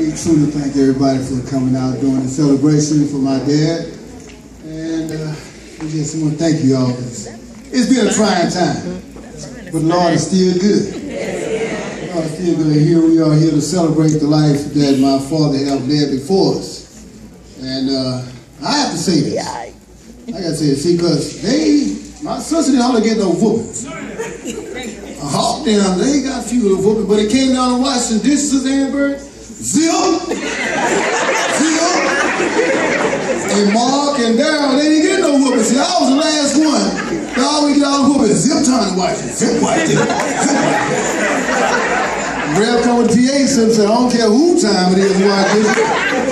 we truly thank everybody for coming out doing the celebration for my dad. And uh, just want to thank you all. It's, it's been a trying time, but Lord is still good. Lord is still good. Here we are here to celebrate the life that my father have led before us. And uh, I have to say this. I gotta say this, see, because they, my sister didn't hardly get no whoopings. I hawked them, they got a few little whoopings, but it came down to washing dishes, Amber. Zip, Zip, and Mark and Daryl, they didn't get no whooping. See, I was the last one. They always get all the whooping. Zip time it. Zip it. Zip watch. Rev come with PA and say, I don't care who time it is watch this.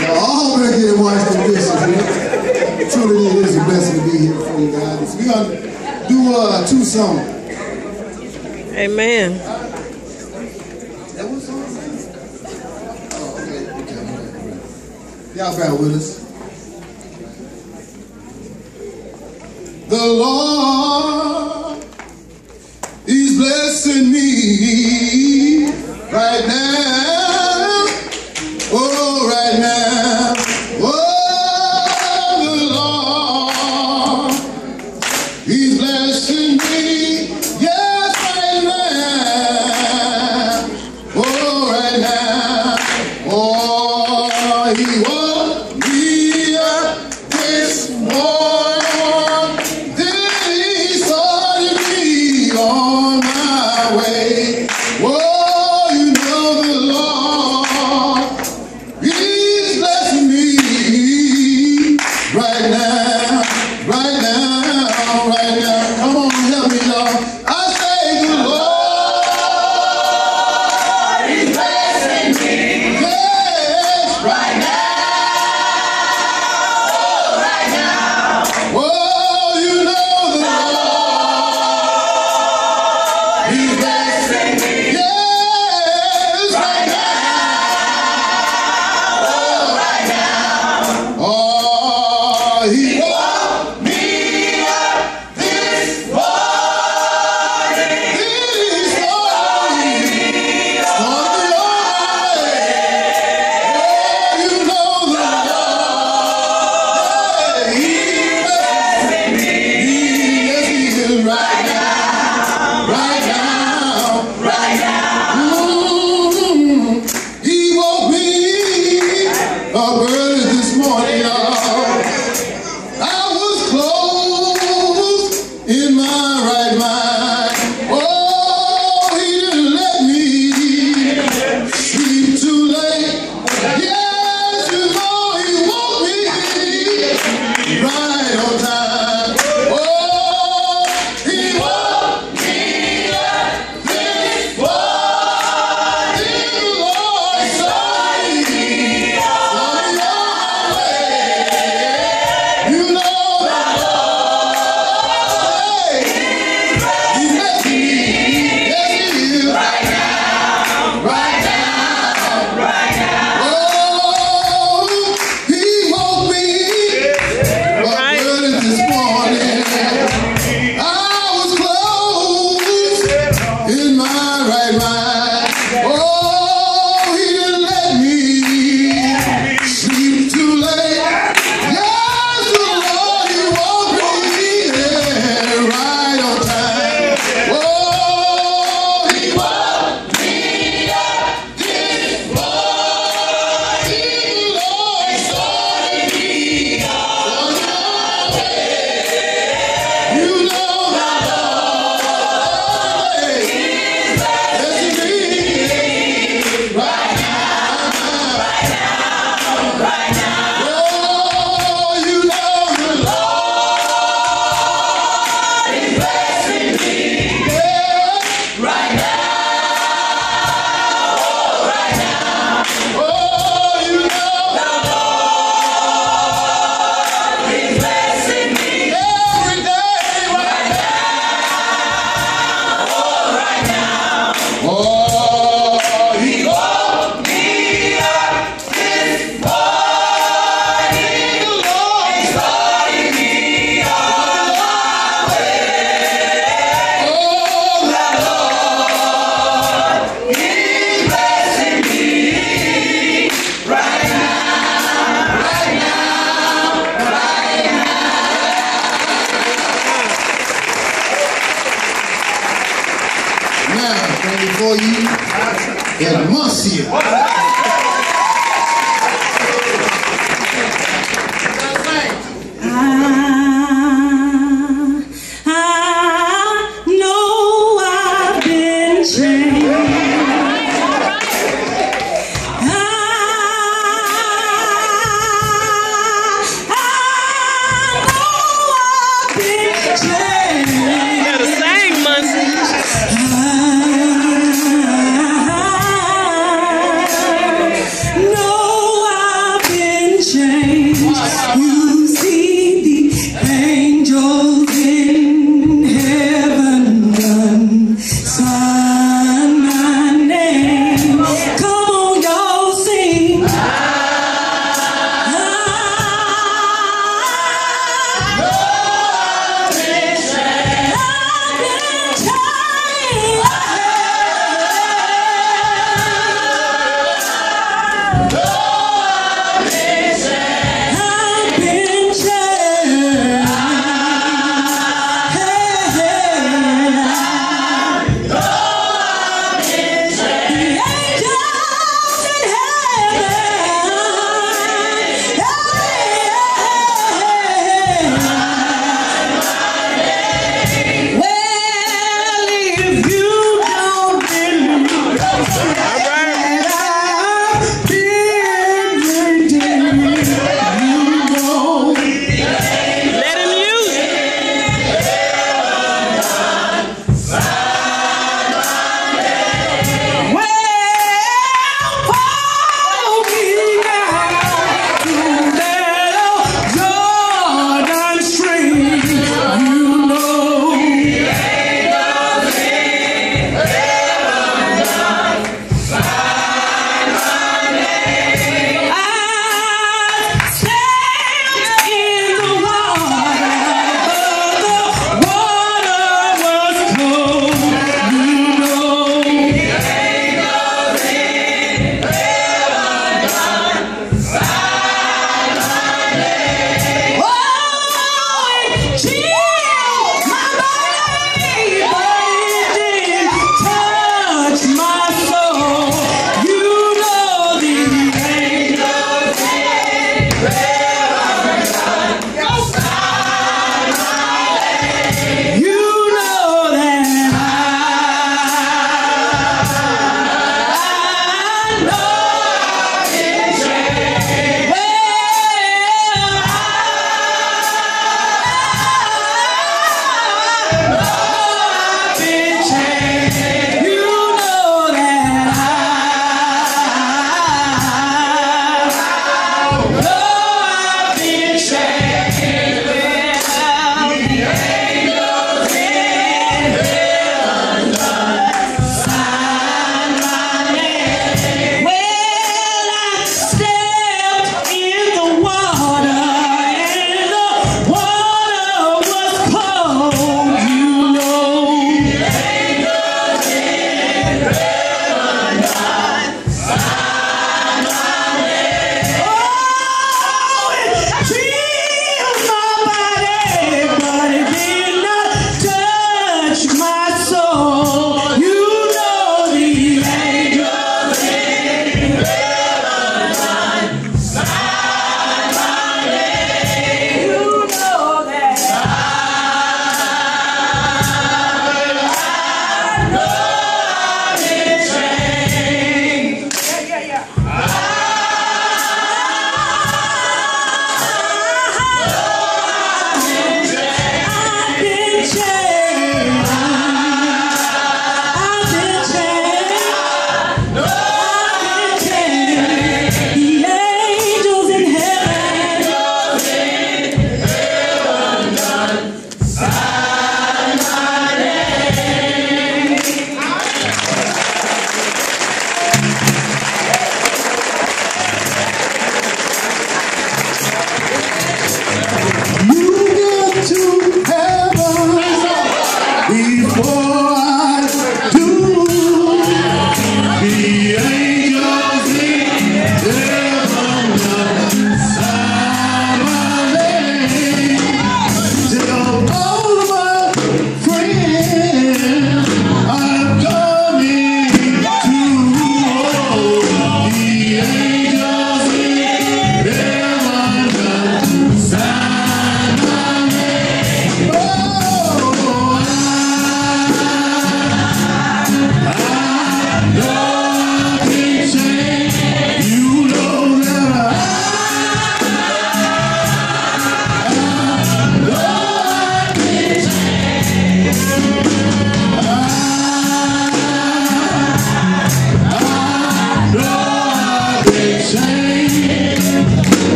Y'all all better get watch them dishes, man. Truly, it is a blessing to be here for you guys. We're to do uh, two songs. Amen. That was song? Oh, okay, okay, okay. Y'all bear with us. The Lord is blessing me right now. Oh, right now. Oh, the Lord He's blessing me, yes, right. Oh, right now. Oh, he woke Right now.